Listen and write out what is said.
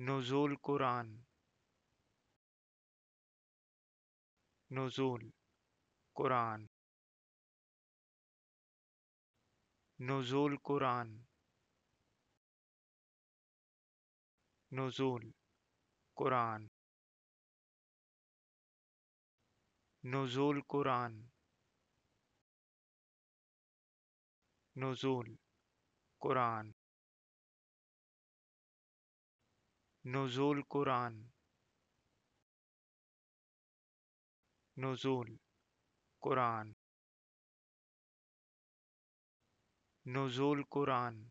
नुज़ूल Quran. नुज़ूल Quran. नुज़ूल Quran. नुज़ूल Quran. नुज़ूल Quran. नुज़ूल Quran. नुज़ूल Quran. नुज़ूल Quran. नुज़ूल Quran.